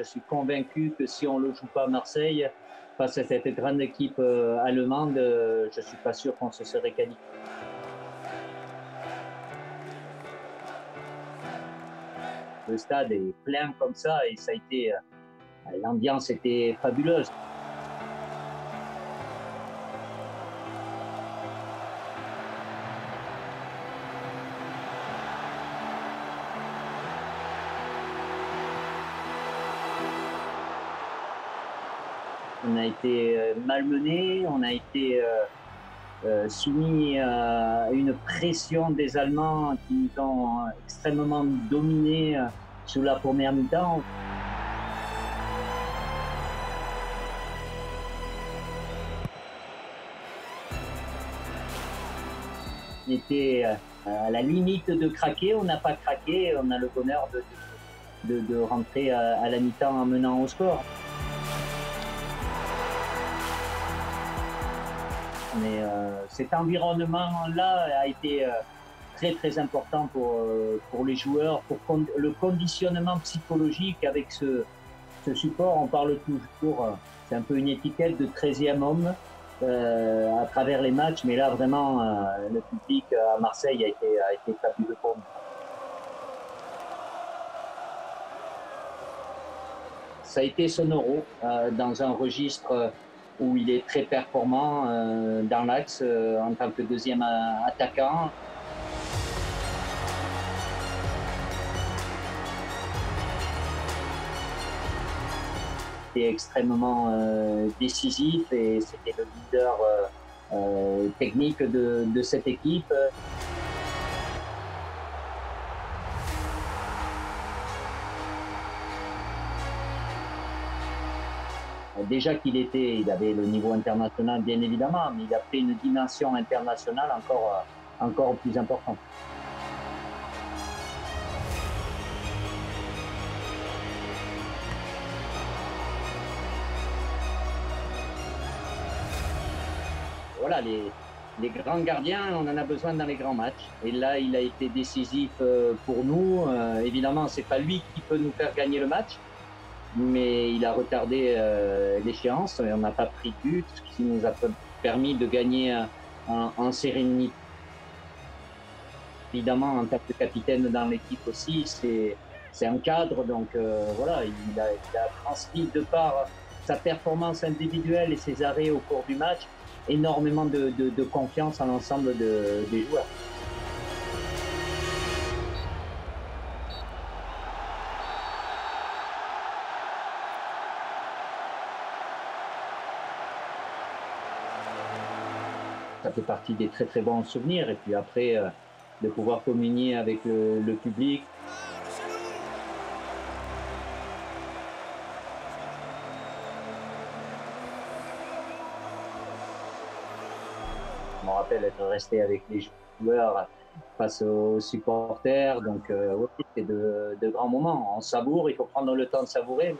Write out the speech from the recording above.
Je suis convaincu que si on ne le joue pas à Marseille, face à cette grande équipe euh, allemande, euh, je ne suis pas sûr qu'on se serait qualifié. Le stade est plein comme ça et ça a été, l'ambiance était fabuleuse. On a été euh, malmené, on a été euh, euh, soumis à une pression des Allemands qui nous ont extrêmement dominés sous la première mi-temps. On était à la limite de craquer, on n'a pas craqué, on a le bonheur de, de, rentrer à, à la mi-temps en menant au score. Mais euh, cet environnement-là a été euh, très très important pour, euh, pour les joueurs, pour le conditionnement psychologique avec ce, support. On parle toujours, c'est un peu une étiquette de 13e homme à travers les matchs, mais là vraiment le public à Marseille a été, a été fabuleux pour nous. Ça a été sonoro dans un registre où il est très performant euh, dans l'axe euh, en tant que deuxième euh, attaquant. Est extrêmement décisif et c'était le leader technique de, de cette équipe. Déjà qu'il était, il avait le niveau international bien évidemment, mais il a pris une dimension internationale encore, euh, encore plus importante. Voilà, les, les grands gardiens, on en a besoin dans les grands matchs. Et là, il a été décisif euh, pour nous. Euh, évidemment, c'est pas lui qui peut nous faire gagner le match, mais il a retardé euh, l'échéance et on n'a pas pris de but, ce qui nous a permis de gagner en, sérénité. Évidemment, en tant que capitaine dans l'équipe aussi, c'est un cadre, donc euh, voilà, il a, transmis de par sa performance individuelle et ses arrêts au cours du match énormément de, de confiance à l'ensemble des joueurs. Ça fait partie des très très bons souvenirs. Et puis après, euh, de pouvoir communier avec le, public. Je me rappelle être resté avec les joueurs face aux supporters. Donc, euh, c'est de, de, grands moments. On savoure, il faut prendre le temps de savourer.